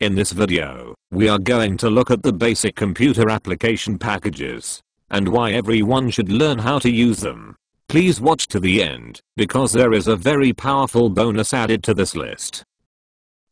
In this video, we are going to look at the basic computer application packages and why everyone should learn how to use them. Please watch to the end because there is a very powerful bonus added to this list.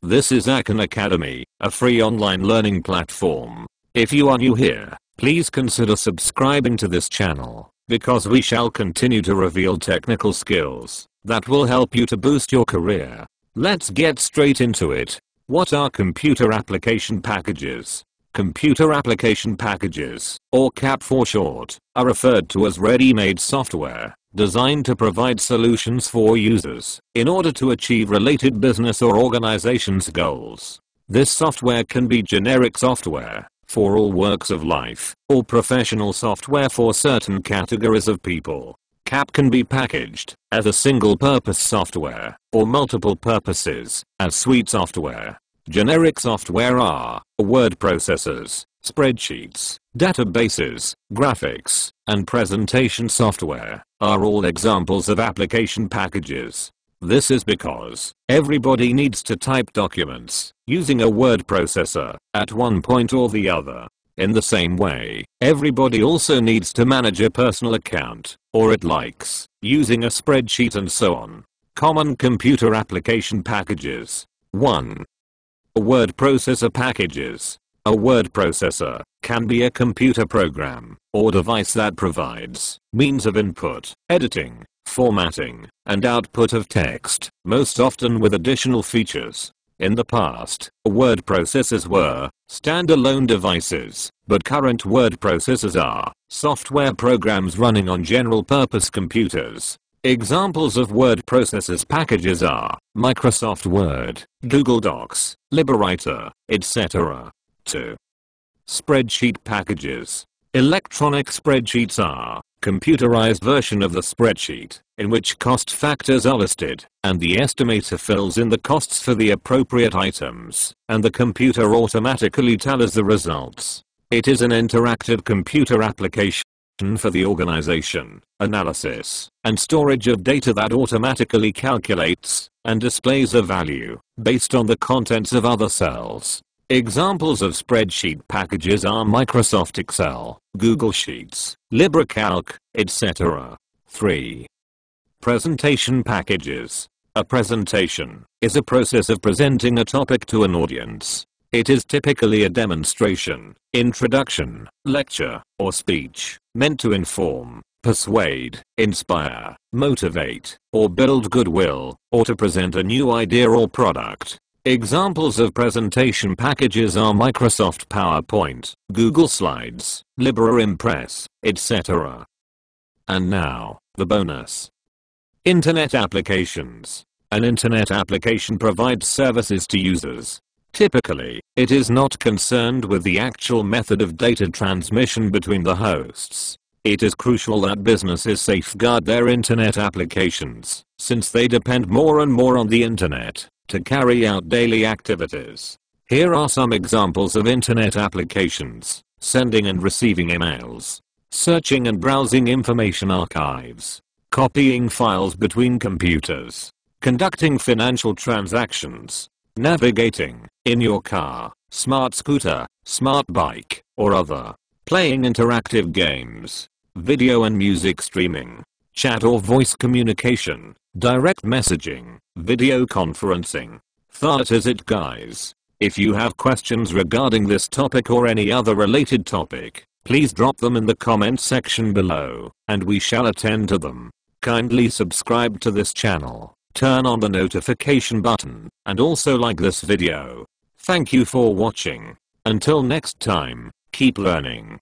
This is Akanne Academy, a free online learning platform. If you are new here, please consider subscribing to this channel because we shall continue to reveal technical skills that will help you to boost your career. Let's get straight into it. What are computer application packages? Computer application packages, or CAP for short, are referred to as ready-made software designed to provide solutions for users in order to achieve related business or organization's goals. This software can be generic software for all works of life or professional software for certain categories of people. CAP can be packaged as a single-purpose software or multiple purposes as suite software. Generic software are word processors, spreadsheets, databases, graphics, and presentation software are all examples of application packages. This is because everybody needs to type documents using a word processor at one point or the other. In the same way, everybody also needs to manage a personal account, or it likes, using a spreadsheet and so on. Common computer application packages. 1. A word processor packages. A word processor can be a computer program or device that provides means of input, editing, formatting, and output of text, most often with additional features. In the past, word processors were standalone devices, but current word processors are software programs running on general purpose computers. Examples of word processors packages are Microsoft Word, Google Docs, LibreWriter, etc. 2. Spreadsheet packages. Electronic spreadsheets are computerized version of the spreadsheet, in which cost factors are listed, and the estimator fills in the costs for the appropriate items, and the computer automatically tallies the results. It is an interactive computer application for the organization, analysis, and storage of data that automatically calculates and displays a value based on the contents of other cells. Examples of spreadsheet packages are Microsoft Excel, Google Sheets, LibreCalc, etc. 3. Presentation packages. A presentation is a process of presenting a topic to an audience. It is typically a demonstration, introduction, lecture, or speech meant to inform, persuade, inspire, motivate, or build goodwill, or to present a new idea or product. Examples of presentation packages are Microsoft PowerPoint, Google Slides, LibreImpress, etc. And now, the bonus. Internet applications. An internet application provides services to users. Typically, it is not concerned with the actual method of data transmission between the hosts. It is crucial that businesses safeguard their internet applications, since they depend more and more on the internet to carry out daily activities. Here are some examples of internet applications. Sending and receiving emails. Searching and browsing information archives. Copying files between computers. Conducting financial transactions. Navigating, in your car, smart scooter, smart bike, or other. Playing interactive games. Video and music streaming. Chat or voice communication. Direct messaging, video conferencing. That is it guys. If you have questions regarding this topic or any other related topic, please drop them in the comment section below, and we shall attend to them. Kindly subscribe to this channel, turn on the notification button, and also like this video. Thank you for watching. Until next time, keep learning.